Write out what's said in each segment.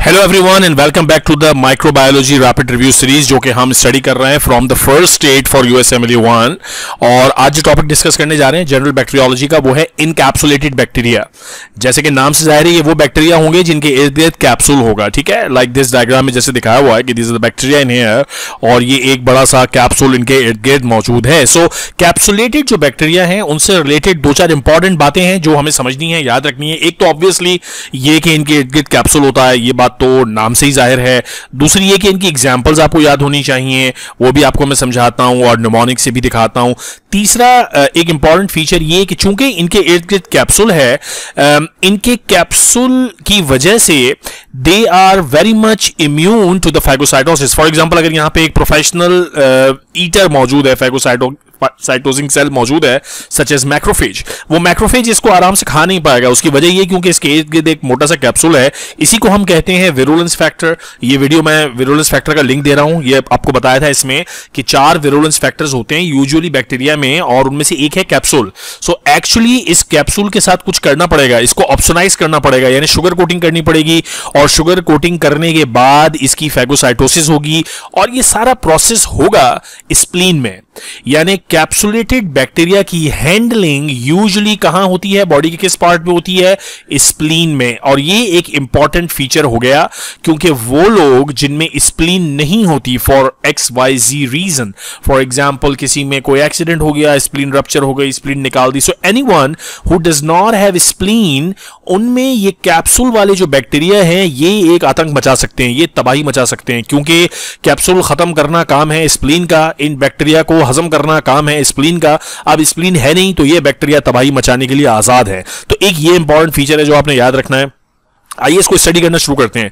Hello everyone and welcome back to the microbiology rapid review series जो कि हम study कर रहे हैं from the first state for USMLE one और आज जो टॉपिक डिस्कस करने जा रहे हैं जनरल बैक्टीरियोलॉजी का, वो है इनकैप्सुलेटेड बैक्टीरिया जैसे कि नाम से ज़ाहिर है, ये वो बैक्टीरिया होंगे जिनके इर्द गिर्द कैप्सूल होगा, ठीक है? लाइक दिस डायग्राम में जैसे दिखाया हुआ है कि this is the bacteria in here और ये एक बड़ा सा कैप्सूल इनके इर्द गिर्द मौजूद है। सो कैप्सुलेटेड जो बैक्टीरिया है, उनसे रिलेटेड दो चार इंपॉर्टेंट बातें हैं जो हमें समझनी है, याद रखनी है। एक तो ऑब्वियसली ये कि इनके इर्द गिर्द कैप्सूल होता है, ये बात तो नाम से ही ज़ाहिर है। दूसरी ये कि इनकी एग्जाम्पल्स आपको याद होनी चाहिए, वो भी आपको मैं समझाता हूँ और नमोनिक से भी दिखाता हूँ। तीसरा एक इंपॉर्टेंट फीचर ये कि चूँकि इनके इर्द गिर्द कैप्सूल है इनके कैप्सूल की वजह से they are very much immune to the phagocytosis for example अगर यहाँ पे एक प्रोफेशनल ईटर मौजूद है फैगोसाइटो साइटोजिंग सेल मौजूद है सच एज मैक्रोफेज वो मैक्रोफेज इसको आराम से खा नहीं पाएगा। उसकी वजह ये क्योंकि इसके इर्द एक मोटा सा कैप्सूल है। इसी को हम कहते हैं विरोलेंस फैक्टर ये वीडियो मैं विरुलेंस फैक्टर का लिंक दे रहा हूँ। ये आपको बताया था इसमें कि चार विरोलेंस फैक्टर्स होते हैं यूजुअली बैक्टीरिया में, और उनमें से एक है कैप्सूल सो एक्चुअली इस कैप्सूल के साथ कुछ करना पड़ेगा। इसको ऑप्शनाइज करना पड़ेगा। यानी शुगर कोटिंग करनी पड़ेगी और शुगर कोटिंग करने के बाद इसकी फैगोसाइटोसिस होगी और ये सारा प्रोसेस होगा स्प्लीन में। यानी कैप्सुलेटेड बैक्टीरिया की हैंडलिंग यूजुअली कहाँ होती है? बॉडी के किस पार्ट में होती है? स्प्लीन में। और ये एक इंपॉर्टेंट फीचर हो गया क्योंकि वो लोग जिनमें स्प्लीन नहीं होती for X Y Z reason for example किसी में कोई एक्सीडेंट हो गया स्प्लीन रप्चर हो गई स्प्लीन निकाल दी। So anyone who does not have spleen उनमें ये कैप्सूल वाले जो बैक्टीरिया हैं ये एक आतंक मचा सकते हैं, ये तबाही मचा सकते हैं, क्योंकि कैप्सूल खत्म करना काम है स्प्लीन का, इन बैक्टीरिया को हजम करना काम है स्प्लीन का। अब स्प्लीन है नहीं तो ये बैक्टीरिया तबाही मचाने के लिए आज़ाद है। तो एक ये इंपॉर्टेंट फीचर है जो आपने याद रखना है। आइए इसको स्टडी करना शुरू करते हैं।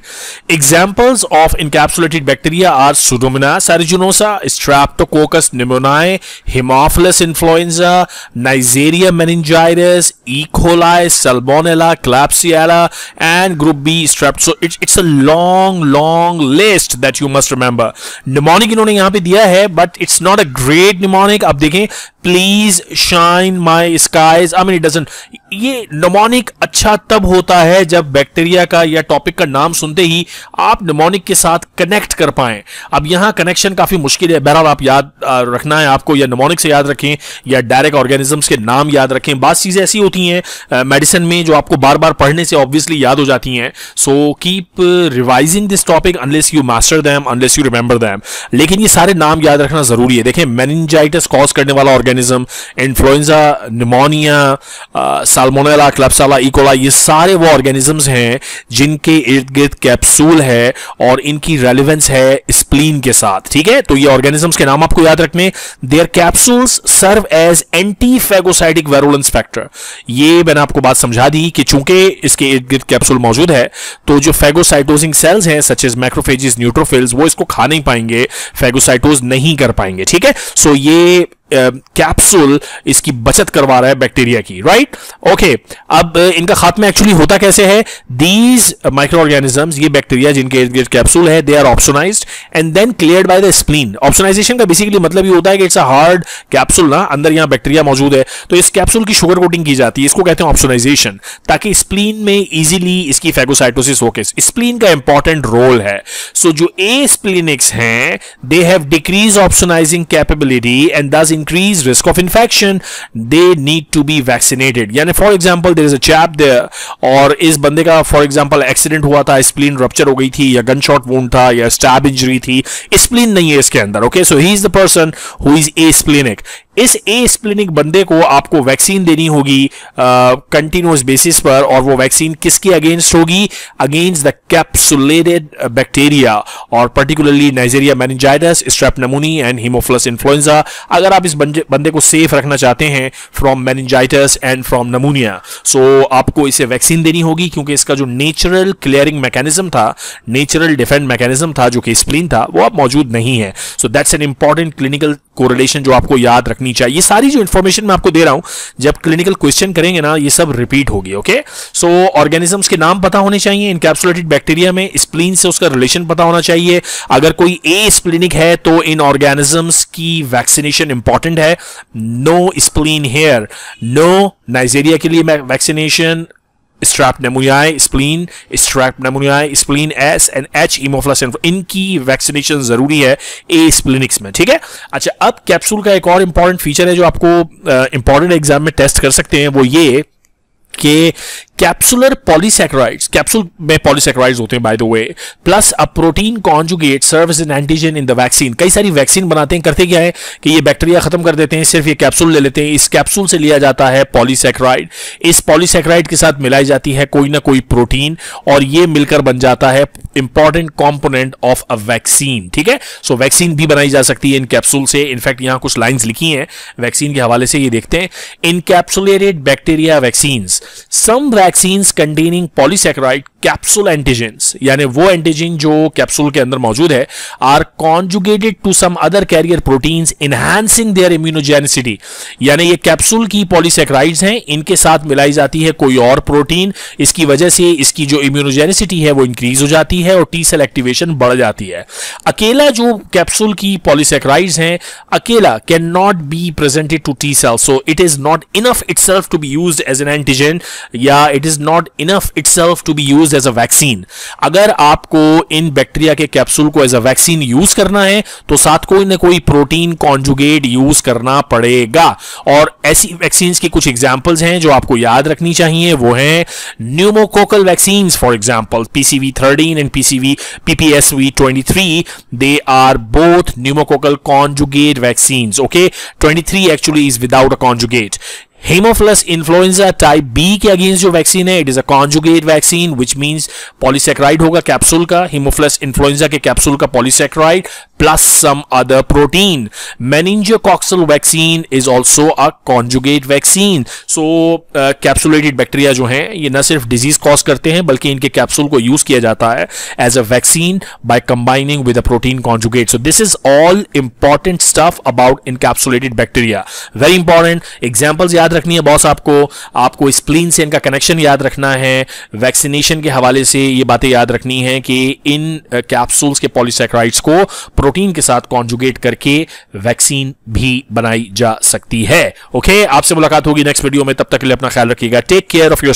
Examples of encapsulated bacteria are Pseudomonas aeruginosa Streptococcus pneumoniae Haemophilus influenza Neisseria meningitidis E coli Salmonella Klebsiella and group B strep so it's it's a long long list that you must remember mnemonic इन्होंने यहाँ पे दिया है but it's not a great mnemonic अब देखें please shine my skies I mean it doesn't ये mnemonic अच्छा तब होता है जब बैक्टीरिया का या टॉपिक का नाम सुनते ही आप निमोनिक के साथ कनेक्ट कर पाए। अब यहाँ कनेक्शन काफ़ी मुश्किल है। बहरहाल आप याद रखना है आपको, या निमोनिक से याद रखें, या डायरेक्ट ऑर्गेनिजम्स के नाम याद रखें। बात चीज़ें ऐसी होती हैं मेडिसिन में जो आपको बार बार पढ़ने से ऑब्वियसली याद हो जाती हैं। So keep revising this topic unless you master them unless you remember them लेकिन ये सारे नाम याद रखना ज़रूरी है। देखें मेनिंजाइटिस कॉज करने वाला organism influenza pneumonia Salmonella Klebsiella E coli ये सारे वो ऑर्गेनिजम्स हैं जिनके इर्द गिर्द कैप्सूल है और इनकी रेलिवेंस है स्प्लीन के साथ, ठीक है? तो ये ऑर्गेनिजम्स के नाम आपको याद रखने। Their capsules serve as anti phagocytic virulence factor ये मैंने आपको बात समझा दी कि चूँकि इसके इर्द गिर्द कैप्सूल मौजूद है तो जो फेगोसाइटोजिंग सेल्स हैं सच एज मैक्रोफेजिस न्यूट्रोफिल्स वो इसको खा नहीं पाएँगे फेगोसाइटोज नहीं कर पाएँगे, ठीक है? सो ये कैप्सूल इसकी बचत करवा रहा है बैक्टीरिया की राइट right? ओके okay, अब इनका खात्मा एक्चुअली होता कैसे है? दीज माइक्रो ऑर्गेनिजम्स ये बैक्टीरिया जिनके कैप्सूल है they are opsonized and then cleared by the spleen opsonization का बेसिकली मतलब ये होता है कि इट्स अ हार्ड कैप्सूल ना अंदर यहाँ बैक्टीरिया मौजूद है तो इस कैप्सूल की शुगर कोटिंग की जाती है इसको कहते हैं ऑप्शनाइजेशन ताकि स्प्लीन में इजीली इसकी फैगोसाइटोसिस होके स्प्लीन का इंपॉर्टेंट रोल है। सो so, जो ए स्प्लीनिक्स हैं they have decrease opsonizing capability and thus increased risk of infection, they need to be vaccinated. यानी for example there is a chap there और इस बंदे का फॉर एग्ज़ाम्पल एक्सीडेंट हुआ था स्प्लीन रप्चर हो गई थी, या गन शॉट वोन था, या स्टैब इंजरी थी स्प्लीन नहीं है इसके अंदर okay so he is the person who is asplenic is asplenic बंदे को आपको वैक्सीन देनी होगी कंटिन्यूस बेसिस पर, और वो वैक्सीन किसके अगेंस्ट होगी? अगेंस्ट द कैप्सुलेटेड बैक्टीरिया और particularly Neisseria meningitis Strep pneumoniae and Haemophilus influenza अगर आप इस बंदे को सेफ़ रखना चाहते हैं from meningitis and from pneumonia so आपको इसे वैक्सीन देनी होगी, क्योंकि इसका जो नेचुरल क्लियरिंग मैकेनिज्म था नेचुरल डिफेंड मैकेनिज्म था, जो कि स्प्लिन था, वो अब मौजूद नहीं है। So that's an important clinical correlation जो आपको याद रखनी चाहिए। ये सारी जो इन्फॉर्मेशन मैं आपको दे रहा हूँ, जब क्लिनिकल क्वेश्चन करेंगे ना, ये सब रिपीट होगी ओके सो ऑर्गेनिजम्स के नाम पता होने चाहिए इनकैप्सुलेटेड बैक्टीरिया में स्प्लीन से उसका रिलेशन पता होना चाहिए। अगर कोई ए स्प्लिनिक है तो इन ऑर्गेनिजम्स की वैक्सीनेशन इंपॉर्टेंट है। No spleen here no Neisseria के लिए vaccination strep pneumoniae spleen strep pneumoniae spleen S and H Haemophilus इनकी वैक्सीनेशन ज़रूरी है ए स्प्लिनिक्स में, ठीक है? अच्छा अब कैप्सूल का एक और इंपॉर्टेंट फीचर है जो आपको इंपॉर्टेंट एग्ज़ाम में टेस्ट कर सकते हैं, वो ये कि कैप्सुलर पॉलीसेक्राइड्स कैप्सूल में पॉलीसेक्राइड्स होते हैं by the way plus a protein conjugate serve as an antigen in the vaccine कई सारी वैक्सीन बनाते हैं, करते क्या है कि ये बैक्टीरिया खत्म कर देते हैं, सिर्फ़ ये कैप्सूल ले लेते हैं। इस कैप्सूल से लिया जाता है पॉलीसेक्राइड इस पॉलीसेक्राइड के साथ मिलाई जाती है कोई ना कोई प्रोटीन और ये मिलकर बन जाता है important component of a vaccine ठीक है? सो वैक्सीन भी बनाई जा सकती है इन कैप्सूल से। इनफैक्ट यहाँ कुछ लाइंस लिखी हैं वैक्सीन के हवाले से ये देखते हैं। Encapsulated bacteria vaccine some vaccines containing polysaccharide capsule antigens यानी वो एंटीजन जो कैप्सूल के अंदर मौजूद है are conjugated to some other carrier proteins enhancing their immunogenicity यानी ये कैप्सूल की पॉलीसेक्राइड्स हैं, इनके साथ मिलाई जाती है कोई और प्रोटीन इसकी वजह से इसकी जो इम्यूनोजेनिसिटी है वो इंक्रीज हो जाती है और टी सेल एक्टिवेशन बढ़ जाती है। अकेला जो कैप्सूल की पॉलीसेक्राइड्स हैं, अकेला can not be presented to T cell so it is not enough itself to be used as an antigen या it is not enough itself to be used as a vaccine अगर आपको इन bacteria के capsule को as a vaccine use करना है तो साथ कोई ना कोई प्रोटीन कॉन्जुगेट यूज़ करना पड़ेगा। और ऐसी वैक्सीन की कुछ एग्जाम्पल्स हैं जो आपको याद रखनी चाहिए, वो है pneumococcal vaccine for example PCV thirteen and PCV PPSV twenty three they are both pneumococcal conjugate vaccine okay twenty three actually is without a conjugate Haemophilus influenza type B के अगेंस्ट जो वैक्सीन है it is a conjugate vaccine which means polysaccharide होगा capsule का Haemophilus influenza के capsule का polysaccharide plus some other protein meningococcal vaccine is also a conjugate vaccine so capsulated bacteria जो हैं, ये न सिर्फ़ डिज़ीज़ कॉज करते हैं, बल्कि इनके कैप्सूल को यूज़ किया जाता है as a vaccine by combining with a protein conjugate so this is all important stuff about encapsulated bacteria very important examples याद रखनी है बॉस आपको. आपको स्प्लीन से इनका कनेक्शन याद रखना है. वैक्सीनेशन के हवाले से ये बातें याद रखनी है कि इन कैप्सूल्स के पॉलीसेक्राइड्स को प्रोटीन के साथ कॉन्जुगेट करके वैक्सीन भी बनाई जा सकती है। ओके आपसे मुलाकात होगी नेक्स्ट वीडियो में। तब तक के लिए अपना ख्याल रखिएगा। Take care of your